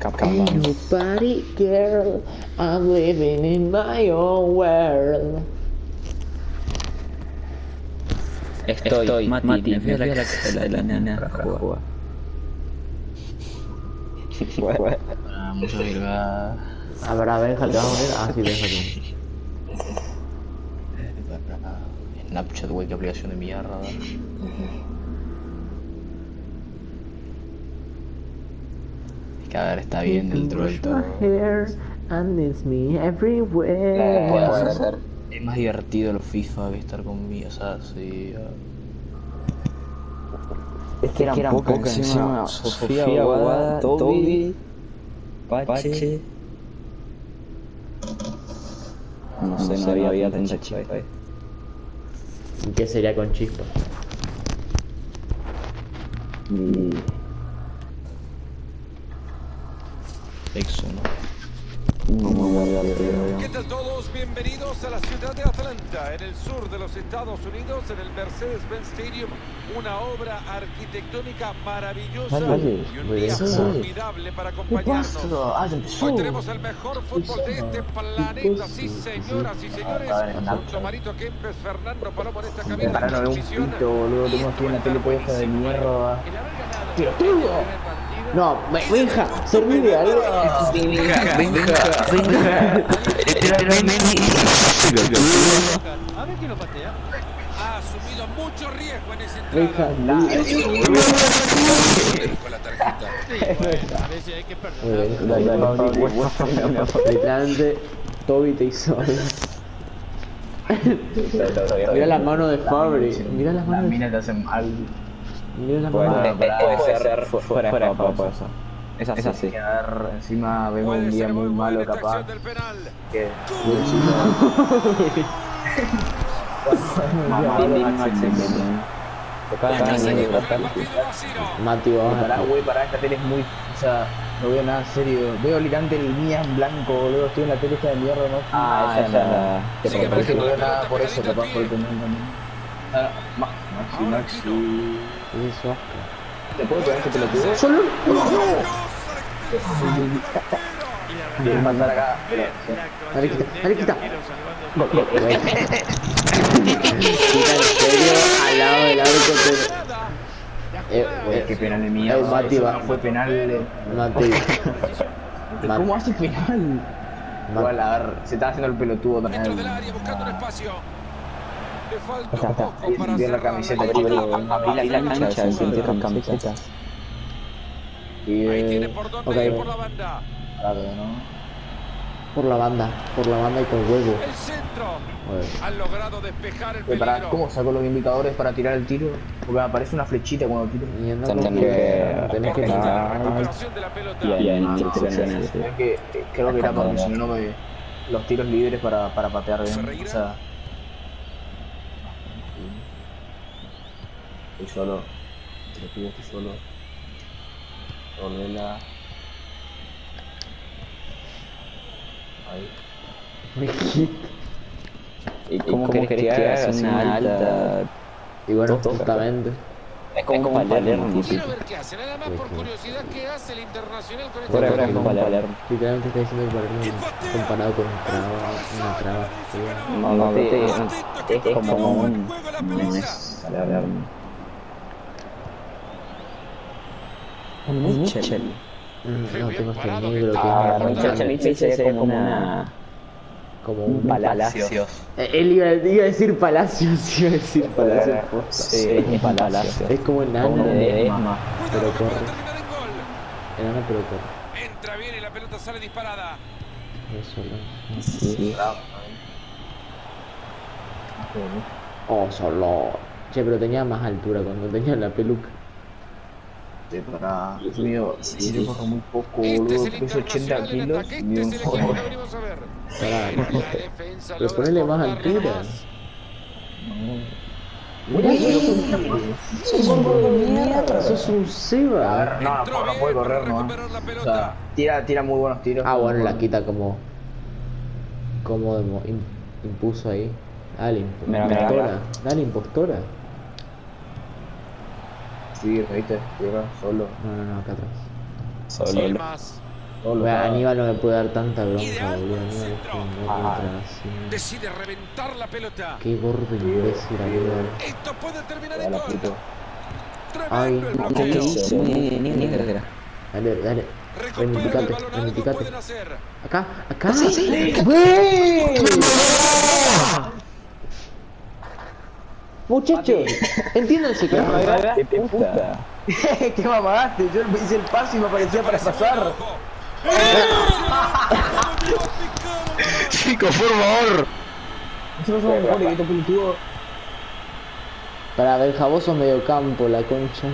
Capcom. Nobody girl, I'm living in my own world. Estoy, Estoy Mati, Mati me fui a la casa de la jugar. Vamos a ver. A ver, a ver, ¿te vas a morir? Ah, sí, déjate. Snapchat, güey, qué aplicación de mierda. Es que a ver, está bien dentro del todo. And it's me everywhere. Es más divertido los FIFA que estar conmigo, o sea, sí. Es que eran, eran pocas, poca encima, Sofía, Sofía Guada, Toby, Pache. No, sé, no, había, había tanta chispa. ¿Y qué sería con chispa? Y... Sexo, ¿no? ¿Qué tal todos? Bienvenidos a la ciudad de Atlanta, en el sur de los Estados Unidos, en el Mercedes-Benz Stadium, una obra arquitectónica maravillosa y un día formidable para acompañarnos. Hoy tenemos el mejor fútbol de este planeta, sí señoras y señores, junto a Marito Kempes, Fernando Palomo en esta cabina de transmisión. boludo, tengo aquí en la tele puesta de mierda. ¡Pero todo! No, Benja, servime algo. Venga, venga, venga. A ver quién lo patea. Ha asumido mucho riesgo en ese entrada. Con la tarjeta. A veces hay que perdonar. Literalmente, Toby te hizo. Mira la mano de Fabri. Mira las manos. Las minas te hacen mal. Mira la Puede, mano. puede ser fuera, fuera de juego eso. Es Es así. así. Quedar, encima vemos Puede un día ser muy malo capaz. Que. Mati, vamos Pará, a güey, pará, esta tele es muy. O sea, no veo nada serio. Veo literalmente el mía en blanco, boludo. Estoy en la tele esta de mierda, ¿no? Ah, esa es la... Que Sigue por eso no veo nada por eso, capaz al por Maxi, Maxi. Eso. ¿Te puedo pegar este? Solo. Matar acá. Quita, dale, quita. Quita en serio al lado del te- Eh, eh, qué penal de eh, mierda. Mati Eso va. no fue penal. Mati. Mati. ¿Cómo hace penal? Igual, a ver, se está haciendo el pelotudo también. Dentro del área buscando un espacio. Ahí para bien la camiseta. Abrí la cancha, con camisetas. Y, Ahí eh, tiene por dónde ok. ir por la banda. ¿no? Por la banda, por la banda y con huevo. El centro. Han logrado despejar el peligro. ¿Cómo saco los indicadores para tirar el tiro? Porque me aparece una flechita cuando tiro. Y anda Tenés que-. Tenés que la recuperación de la pelota. Y ahí instrucciones. eh, creo que era porque si no, no me. Los tiros libres para, para patear bien. O sea. Estoy solo. Te lo pido, estoy solo. Volvela. Ahí. ¿Y cómo querés que hagas una alta? Y bueno, Toca. justamente. Es como Palermo. Quiero ver qué hace. Nada más por curiosidad, ¿qué hace el Internacional con pelota? de como Palermo. Literalmente está diciendo que Palermo comparado con un traba, una traba. sí. No, no, te- es como un... No es Palermo. Un Mitchell. Mm, No, tengo este negro que Ah, es Mitchell, sería como una... como Un un palacio. Eh, Él iba, iba a decir Palacios, iba a decir Palacios. Sí, es un palacio. Es como enano, Como de pero Esma. Que corre. enano pero corre. Entra bien y la pelota sale disparada. Eso no. Sí. Oh, solo. Che, pero tenía más altura cuando tenía la peluca. Este, para. Dios mío, si yo corro muy poco, Este es boludo. Peso 80 Internacional en kilos. ataque. Ni Este un. Pará. Pero la ponele más altura. más. Sos un A Seba. ver, no, no, Entró no, bien puede correr, no. la O sea, tira, tira muy buenos tiros. Ah, bueno, la quita como. Como impuso ahí. Mira, mira, impostora. mira. Dale, impostora. Sí, viste, llega solo. No, no, no, acá atrás. Solo. más. Aníbal no me puede dar tanta bronca, boludo. Aníbal es un ah, Decide reventar la pelota. Qué gordo imbécil, Aníbal. Esto puede terminar en gol. Ay, el bloqueo. Dale, dale. Reivindicate, reivindicate. Acá, acá. Sí, sí. Muchachos, entiéndanse que ¿Qué puta? ¿Qué me apagaste? Yo hice el paso y me aparecía para pasar. Chicos, por favor. Nosotros somos mejores que estos pelotudos. Para Benja, vos sos medio campo, la concha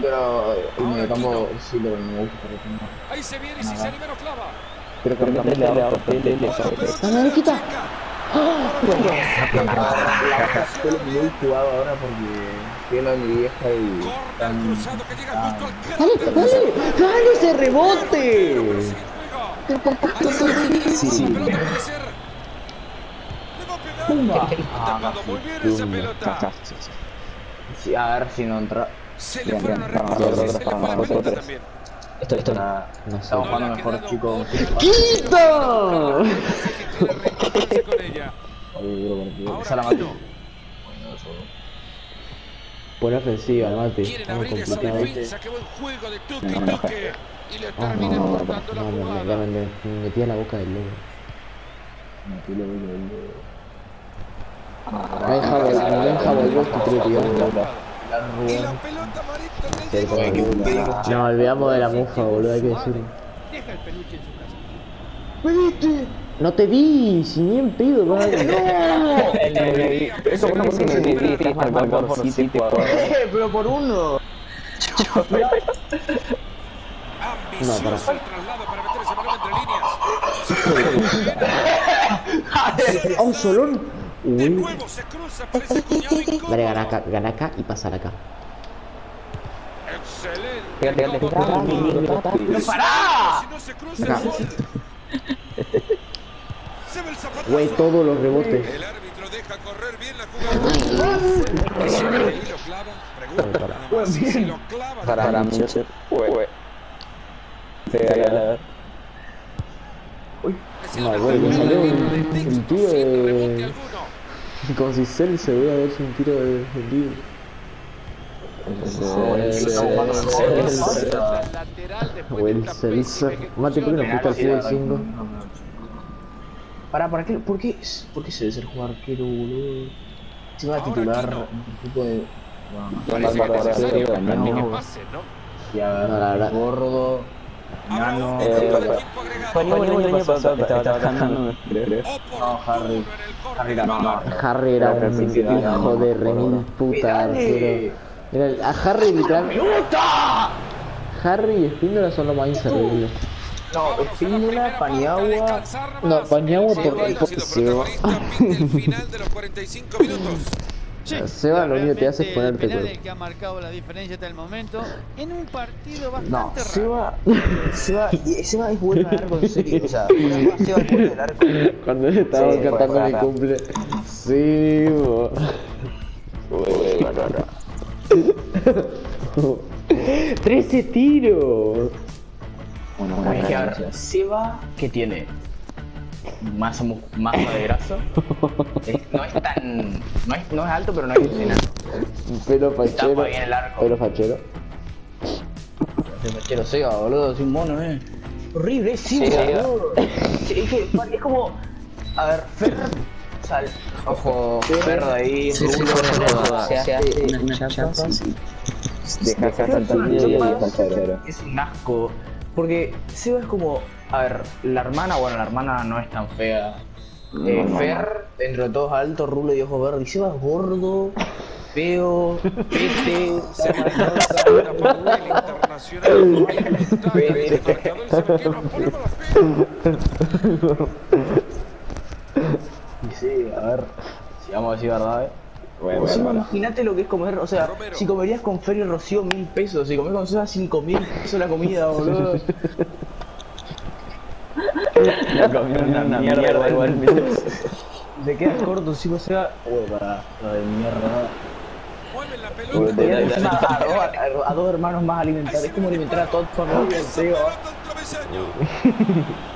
Pero el medio campo sí lo me gusta, pero Ahí se viene y si se anima no clava. Pero que me le da ¡Dale, quita! Ahora porque tiene a mi vieja y tan... ¡Dale, dale! ¡Dale ese rebote! Sí, sí. Sí, a ver si no entra. Se le fueron a. Esto, esto. No Estamos jugando mejor, chicos. ¡Quito! con ella. Esa la mató. Buena ofensiva, mate. Quieren Estamos complicados. de No, la no, me, metí a la boca del lobo. Benja, Benja volvió este trío. Y la en el llegó. No, olvidamos de la mufa, boludo, hay que decirlo. Deja el peluche en su casa. ¿Me viste? No te vi, si ni en pedo, ¡No! Eso me marcado por 7 Pero por uno. Ambicioso para. ¡A un solón! De Uy. nuevo se cruza, parece cuñado incómodo. Dale, gana acá, gana acá y pasar acá. Excelente. Pégate, pégate, Cómo pégate. no ¡Pará! Si no se cruza Acá. el gol. Se ve el zapatazo. Güey, todos los rebotes. El árbitro deja correr bien la jugada. Si ahí lo clava, pregunta nada más. Si lo clava, Para mí, fue. Pégale. es el No, güey, me salió un- de- alguno. Como si Cell se un tiro de Celso. pésima Mate, ¿por qué no fuiste al fútbol 5? Para, ¿para qué? ¿Por qué? ¿Por qué se debe ser jugar arquero, boludo? Si va a titular un tipo de. Gordo, nano. eh, eh, el año pasado estaba trabajando. No, Harry. Harry era un hijo de remil puta arquero. A Harry literalmente. Harry y Espíndola son los más inservibles. No, Espíndola, Paniagua. No, Paniagua por- por- Seba. protagonista desde el final de los 45 minutos. Che, Seba, lo único que te hace es ponerte el que ha marcado la diferencia hasta el momento en un partido bastante No, raro. Seba. Seba, y- Seba es bueno arco, en serio. O sea, Seba es bueno del arco. Cuando él estaba Sí, cantando mi cumple. Sí, bo. 13 tiros. Es que a ver, Seba, que tiene masa, masa de grasa, es- no es tan. No es, no es alto, pero no es enano. Pelo Tapa fachero. bien el arco. Pelo fachero. El mechero Seba, boludo, es un mono, eh. Horrible, es Seba, Seba. boludo. Sí, Es que es como. A ver, Fer. Sea, ojo, Fer de ahí, rubio, Se hace una chapa. Deja saltar el y el cerebro. es un asco. Porque Seba es como. A ver, la hermana, bueno, la hermana no es tan fea. Eh, Fer, dentro de todos alto, rubio y ojos verdes. Y Seba es gordo, feo, pete, Se internacional. Y sí, a ver, si vamos a decir verdad, eh. Bueno, O sea, bueno, imagínate lo que es comer, o sea, Romero. si comerías con Fer y Rocío mil pesos, si comes con Seba cinco mil pesos la comida, boludo. La comí una mierda igualmente. Te quedas corto, si. Uy, para, la de mierda. Mueven la pelota. Encima a, dos, a- a dos hermanos más alimentar, es como alimentar a toda tu familia, señor.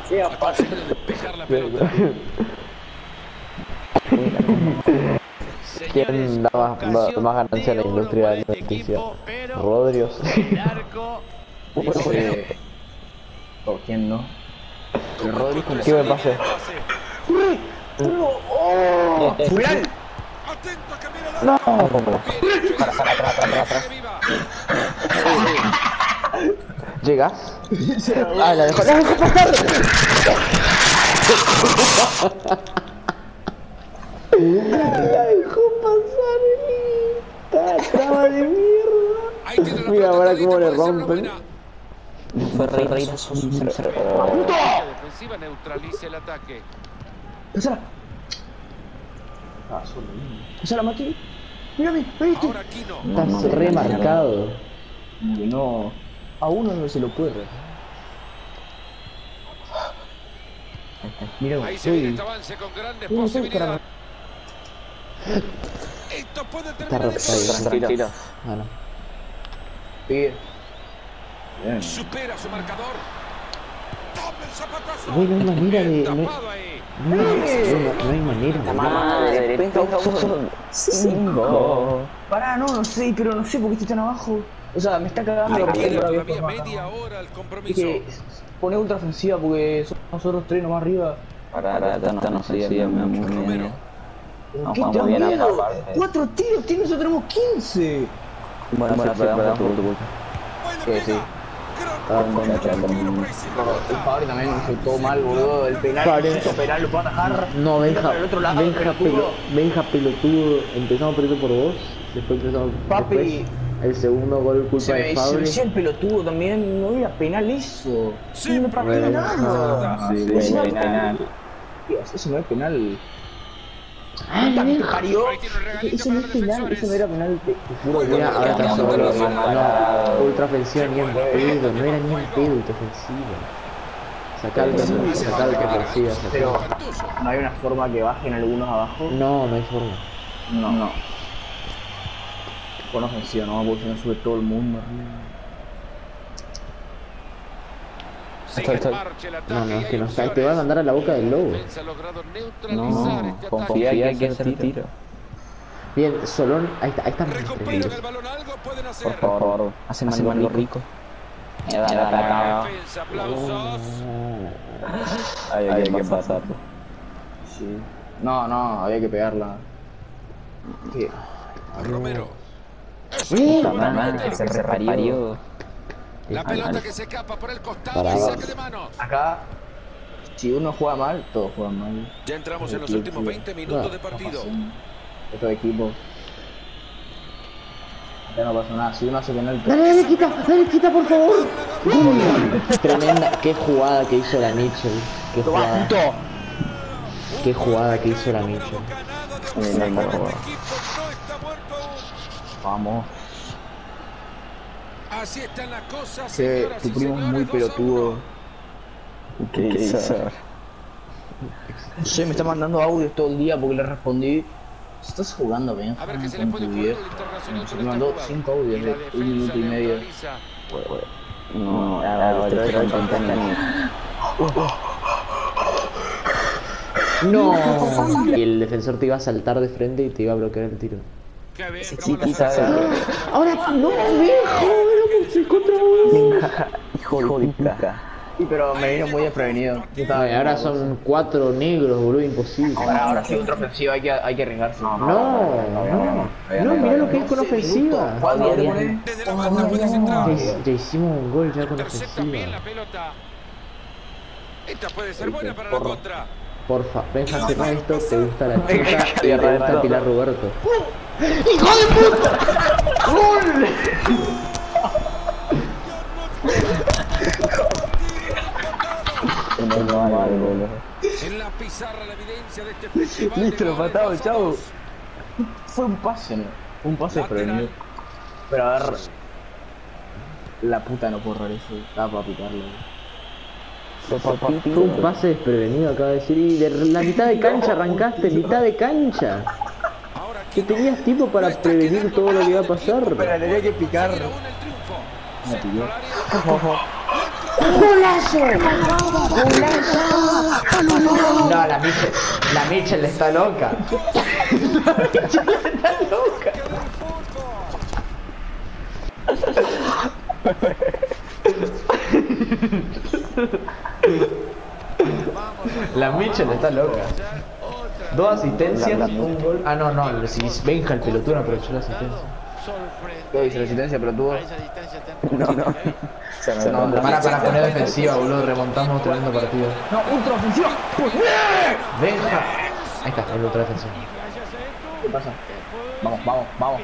Sí, aparte. Despejar la pelota. ¿Quién da más, ocasión más ganancia a la industria para de la este pero Rodrios. ¿Por quién no? El Rodri con ¿Qué me? ¡Oh! ¡Julián! Atento que mira la No. Bien hecho, que viva. ¿Llegas? Ah, la dejó, la dejó pasar. La dejó de mierda. Mira ahora cómo le rompen. Ferreira son La defensiva neutraliza el ataque. ¡Pásala! ¡Pásala, Mati! ¡Mírame! ¿Viste? Estás remarcado. No. A uno no se lo puede. Mira, Ahí se viene este avance con grandes posibilidades. Puede Está terminar. Tranquilo. Bueno. Bien. Supera su marcador. El no hay manera de- no. No, no, no, no hay manera. La madre, un. Pará, no, no sé, pero no sé por qué estoy tan abajo. O sea, me está cagando la todavía media hora al compromiso. Dije, pone ultra ofensiva porque somos nosotros tres nomás arriba. Esta no mucho Romero. miedo. ¿Pero No, ¿Qué miedo? parte. Cuatro tiros, tiene, nosotros tenemos 15. Bueno, bueno, pero tu culpa. Sí, sí. Ah, El Fabri también mal, boludo. El penal, el penal lo puede atajar. No, Benja, para Benja, Benja pelotudo. Empezamos perdiendo por vos, después empezamos Papi. el segundo gol culpa Se de se Fabri. hacía el pelotudo también, no era penal eso. Sí, no bueno, nada. Sí, penal. Dios, Eso no es penal. Ah, parió. Regalito Eso no es defensores. eso no era penal. Te, te juro que Mira, ahora está solo. No, ultra ofensiva ni en pedo, no era ni en pedo ultra ofensiva. Sacar el sacar el que ofensiva, Pero Cartuso. no hay una forma que bajen algunos abajo. No, no hay forma. No, no. Con ofensiva, no, porque si no sube todo el mundo arriba. No, no, es que nos opciones. te va a mandar a la boca del lobo. No, este confía que hay que hacer tiro. Bien, Solón, ahí está, ahí está nuestro Recuperan tiro. el balón, algo pueden hacer. Por favor, por favor. Hacen algo rico. Me da la cara. Defensa, aplausos. Hay hay que pasarlo. Sí. No, no, había que pegarla. Romero. Madre, que se reparió. La pelota mal. que se escapa por el costado Para y saque de manos. Acá, si uno juega mal, todos juegan mal. Ya entramos en los últimos sí. 20 minutos No, de partido. Estos equipos. Acá no pasa nada. Si uno hace penal, Dale, dale, quita, dale, quita, por favor. Tremenda, qué jugada que hizo la Mitchell. Qué jugada, qué jugada que hizo la Mitchell. ganado de Sí, Oaxaca. venga, Este por equipo no está muerto aún. vamos. Así están las cosas, Sí, tu primo es muy pelotudo. uno. ¿Qué hizo? No sé, me está mandando audios todo el día porque le respondí. Estás jugando bien. A ver qué se le con puede internacional con me mandó jugada. 5 audios de un minuto y medio. neutraliza. No, ahora quiero intentar No. Y el defensor te iba a saltar de frente y te iba a bloquear el tiro. Qué Sí, quizás. Ahora no, viejo, contra uno. Hijo de puta. Sí, pero me vino muy desprevenido. Yo estaba- Ay, ahora son cuatro negros, boludo, imposible. Ahora, ahora sí, otra ofensiva, hay que, hay que arriesgarse. No, no, no, mirá lo que es con ofensiva. Ya, hicimos un gol ya con ofensiva. Esta puede ser buena para la contra. Porfa, Benja, esto, te gusta la chica y te gusta Pilar Roberto. En la pizarra la evidencia de este festival. Listo, matado, chao. Fue un pase, ¿no? Fue un pase desprevenido. Pero a ver. La puta no puedo errar eso. Estaba para picarlo. Fue un pase desprevenido, acaba de decir. Y de la mitad de cancha arrancaste, mitad de cancha. Que tenías tiempo para prevenir todo lo que iba a pasar. Pero tenía que picar. Me pilló. ¡Golazo! ¡Golazo! No, la Michel, la Michel está loca. La Michel está loca. La Michel está loca. Dos asistencias, un gol. Ah, no, no, si Benja el pelotudo aprovechó la asistencia. ¿Qué dice resistencia, pero tuvo? No, no. Se No, para, para poner defensiva, boludo, remontamos tremendo partido. No, ultra ofensiva. Benja. Ahí está, el ultra defensivo. ¿Qué pasa? Vamos, vamos, vamos.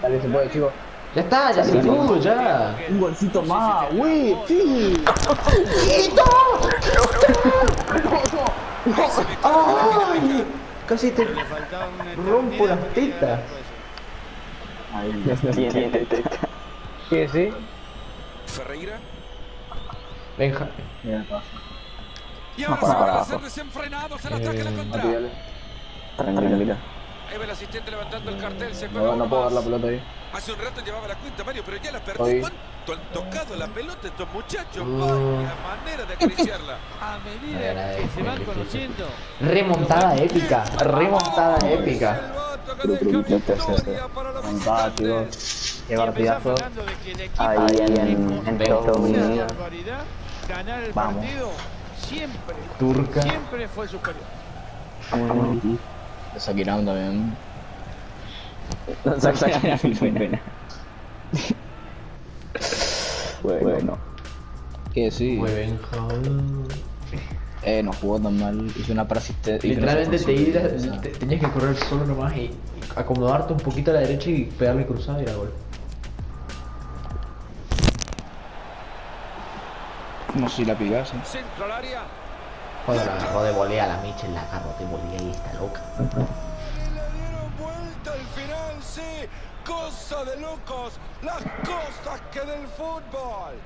Dale, se puede, chicos. Ya está, ya se pudo, ya. Un golcito más, güey, sí. ¡Ay! Casi te rompo las tetas. Ahí tiene teta. ¿Qué, sí? Ferreira. Benja. Mira, pasa. Y ahora para se van a abajo. hacer desenfrenados ataque la contra. Tranquila. Ahí va el asistente levantando el cartel. Se No, no puedo dar la pelota ahí. Hace un rato llevaba la cuenta, Mario, pero ya la perdió. Oye. ¿Cuánto han tocado la pelota estos muchachos? Mm. Vaya manera de acariciarla. A Ay, medida ay, que se van ay, conociendo, Remontada épica, remontada épica. Fantástico. Qué partidazo. Ahí en, en Estados Unidos. Vamos. partido siempre, Turca. siempre fue superior. Sakirán también. No saca pena. Bueno. Que sí. Muy Benja. Eh, no jugó tan mal. Hizo una persistencia. Literalmente te, ibas- te- tenías que correr solo nomás y acomodarte un poquito a la derecha y pegarle cruzado y era gol. No sé si la pillase. Centro al área. Cuando la agarró de volea la Michel, la agarró de volea y está loca. Vuelta al final, sí. Cosa de locos. Las cosas que del fútbol.